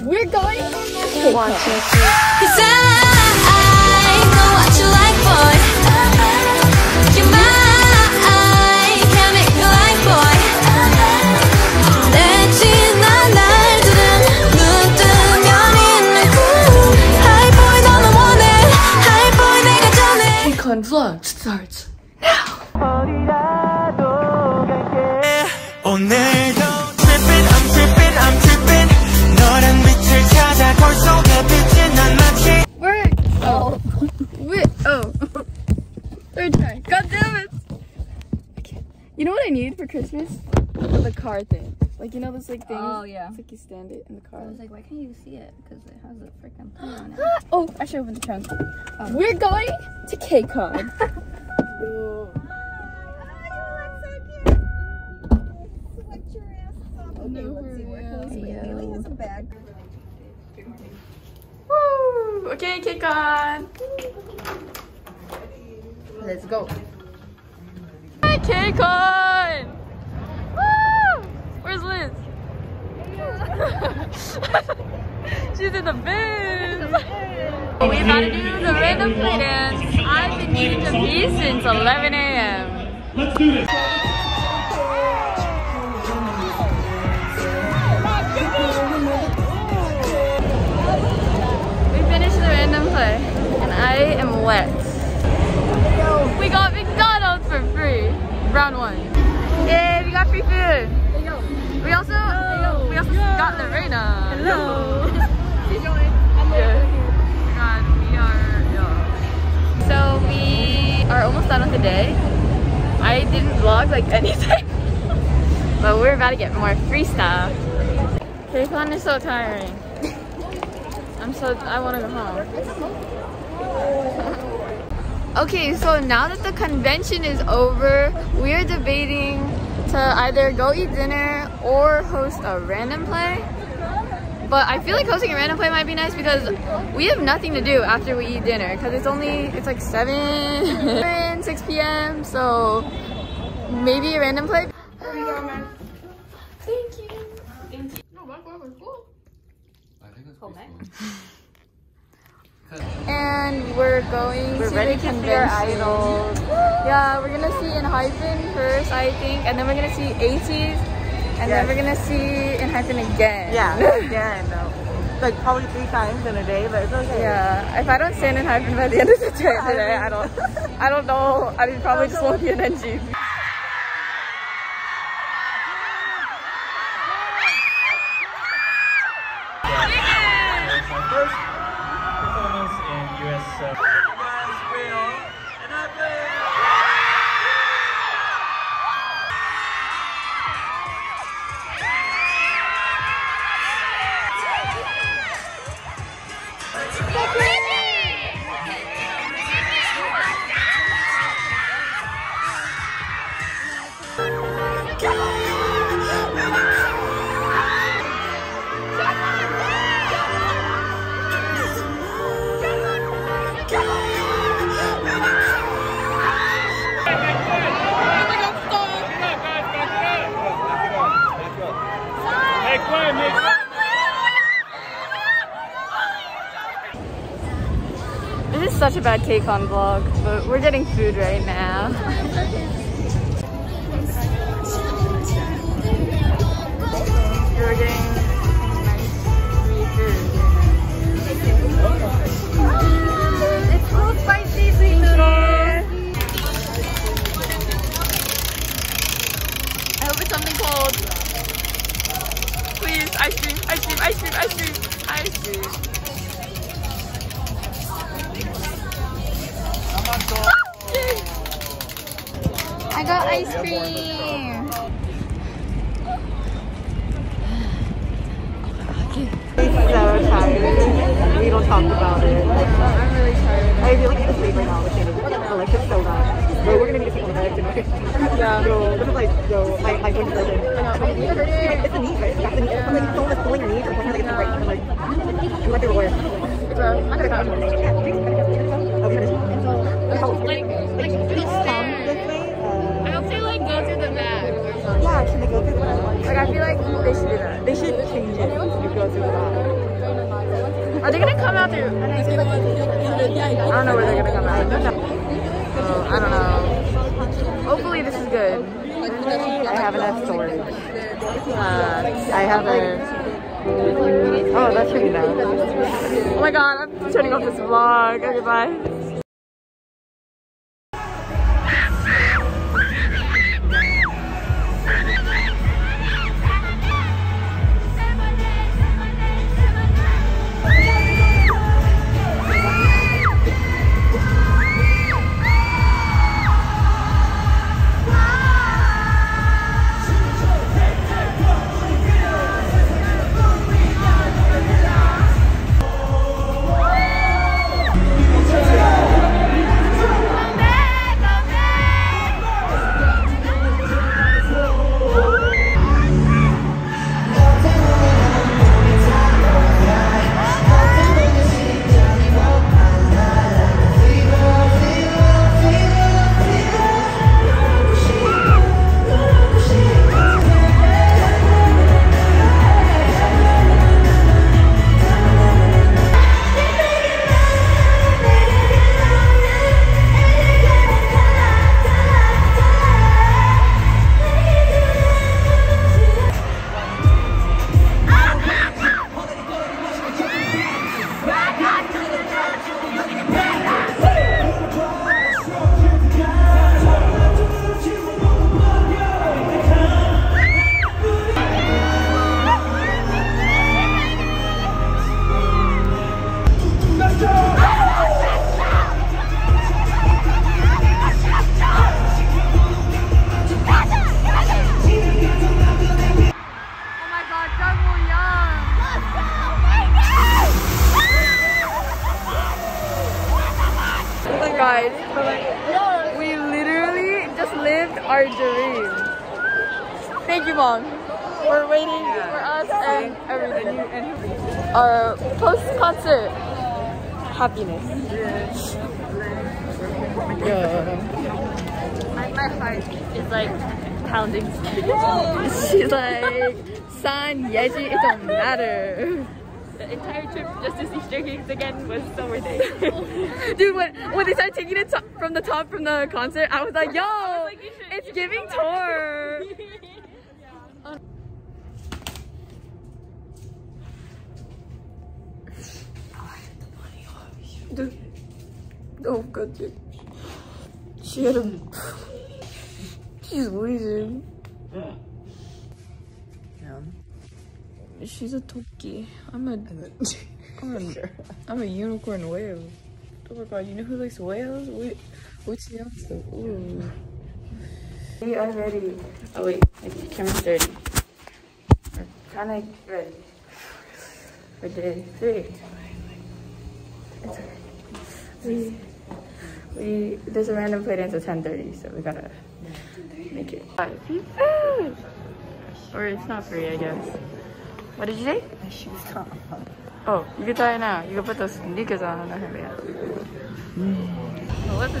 We're going to One, two, three. Christmas? The car thing. Like you know those like things. Oh, yeah. It's like you stand it in the car. I was like, why can't you see it? Because it has a freaking thing on it. Oh, I should open the trunk. Um, we're going to KCON. Woo! Okay, KCON. Let's go. Hi, KCON. Woo! Where's Liz? She's in the bins. We gotta do the random play dance. I've been needing to pee since 11 a.m. Let's do this. We finished the random play, and I am wet. We got McDonald's for free. Round one. Yay, we got free food. We also we also got Lorena. Hello. God, we are yeah. So we are almost done with the day. I didn't vlog like anything. but we're about to get more free stuff. KCON is so tiring. I'm so I wanna go home. Okay, so now that the convention is over, we're debating to either go eat dinner or host a random play. But I feel like hosting a random play might be nice because we have nothing to do after we eat dinner because it's only, it's like 7, 6 p.m. So maybe a random play. There you go, man. Thank you. Thank you. No, my was cool. I think it's And we're going We're to ready the to see convention. our idols. Yeah, we're gonna see ENHYPEN first, I think, and then we're gonna see ATEEZ, and then Yes. we're gonna see ENHYPEN again. Yeah, again. Like probably three times in a day, but it's okay. Yeah, if I don't stand ENHYPEN by the end of the day today, I don't, I don't know. I mean, probably just won't be an NG. Such a bad KCON vlog, but we're getting food right now. we're getting. It's spicy. I hope it's something cold. Please, ice cream, ice cream, ice cream, ice cream, ice cream. I got ice cream. So tired. We don't talk about it. I'm really tired. I feel like I'm asleep right now. So bad. But we're gonna need to sleep the tonight. Yeah. Yo, this is like, yo, my, my phone is. Come out there? I don't know where they're gonna come out. So, I don't know. Hopefully this is good. I have enough storage. Uh, I have a. Oh, that's pretty nice. oh my god, I'm turning off this vlog. Okay, bye. My, my heart is like pounding. She's like, son, Yeji, it don't matter. The entire trip just to see Stray Kids again was so worth it. Dude, when, when they started taking it from the top from the concert, I was like, yo, it's giving tour. Dude. Oh god, dude. She had a. She's wheezing. Yeah. She's a toki. I'm a. I'm a, I'm a unicorn whale. Oh my god, you know who likes whales? Wait, what's the answer? Ooh. We are ready. Oh wait, my camera's dirty. We're kinda ready. For day three. It's okay. We, there's a random play dance at 10.30, so we gotta make it. Or it's not free, I guess. What did you say? My shoes come. Oh, you can try it now. You can put those sneakers on. I have it. Well, what's the?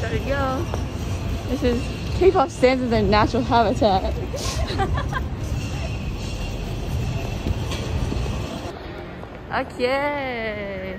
There we go. This is K-pop stands in their natural habitat. okay.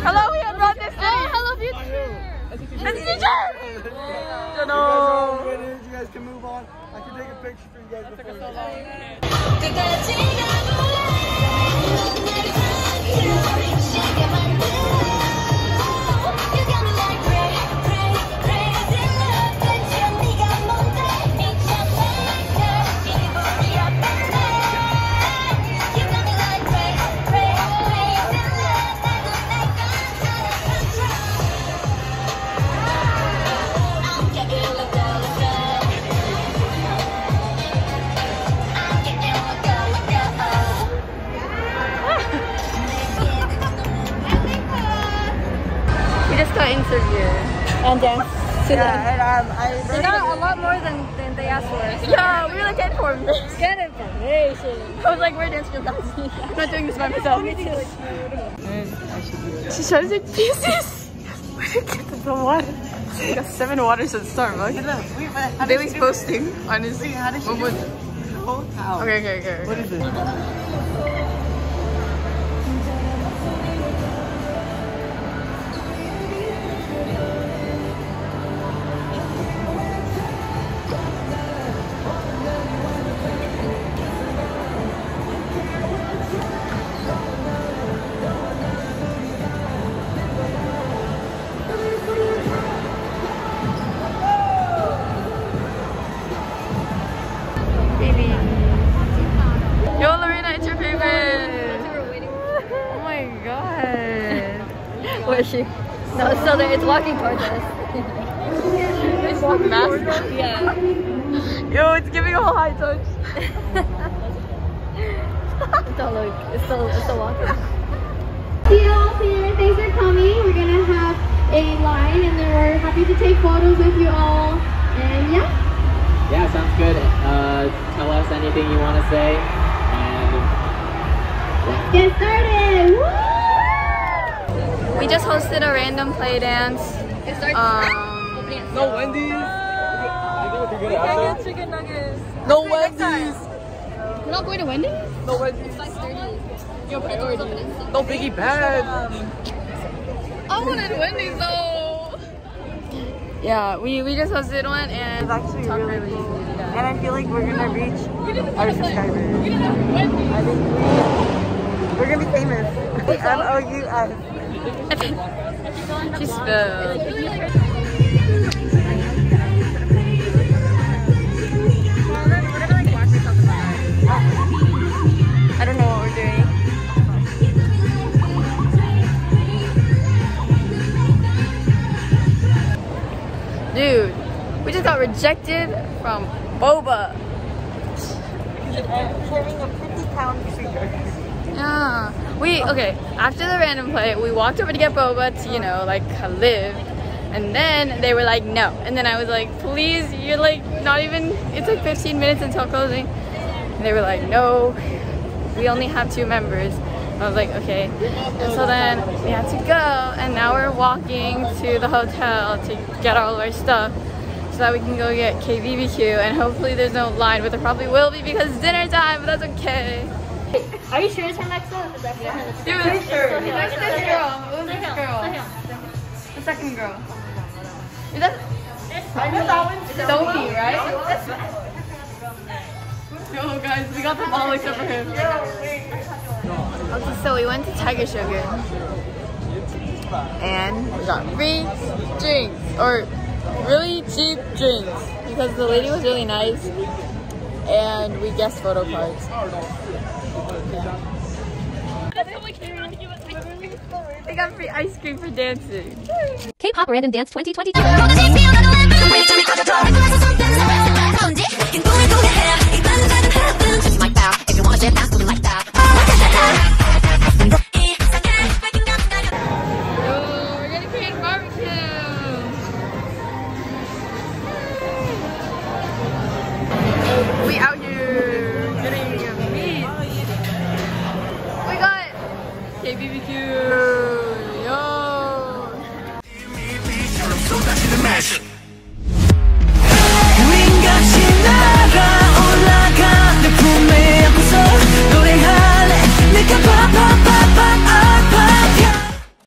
Hello, we have brought this city. Oh, hello, future. And future. No. You guys can move on. I can take a picture for you guys before you Crazy love, but information. Get information. I was like, we're dance group, guys. I'm not doing this by myself. She's trying to pieces. Where did you get the water? We got seven waters at Starbucks. Wait, but how Bailey's she posting on his. Wait, how did she do it? Okay, okay, okay. What is it? She? No, it's still there. It's walking towards us. It's mask. Yeah. Yo, it's giving a high touch. It's still like, it's still, it's still walking. See you all here. Thanks for coming. We're gonna have a line and then we're happy to take photos with you all. And yeah. Yeah, sounds good. Uh, tell us anything you want to say. And Get started! Woo! We just hosted a random play dance. Um, No Wendy's. chicken nuggets. No Wendy's. We're not going to Wendy's? No Wendy's. Your priority. No Biggie Bag. I wanted Wendy's though. Yeah, we, we just hosted one and It's actually talked really really cool. yeah. And I feel like we're gonna reach our subscribers. I think we, we're gonna be famous. M O U S. I don't know what we're doing. Dude, we just got rejected from Boba. Carrying a 50 pound trigger. Yeah. We okay. After the random play, we walked over to get boba to you know like live, and then they were like no, and then I was like please, you're like not even. It's like 15 minutes until closing. And they were like no, we only have two members. I was like okay, and so then we had to go, and now we're walking to the hotel to get all of our stuff. So that we can go get KBBQ and hopefully there's no line, but there probably will be because it's dinner time, but that's okay. Are you sure it's from Mexico? Is that from Mexico? It was sure. That's this girl. It was this girl. The second girl. Is that? I know that one's Sophie, right? Yo, guys, we got them all except for him. Okay, so we went to Tiger Sugar. And we got free drinks, or really cheap drinks, because the lady was really nice. And we guessed photo cards. They got free ice cream for dancing. K-pop Random Dance 2022.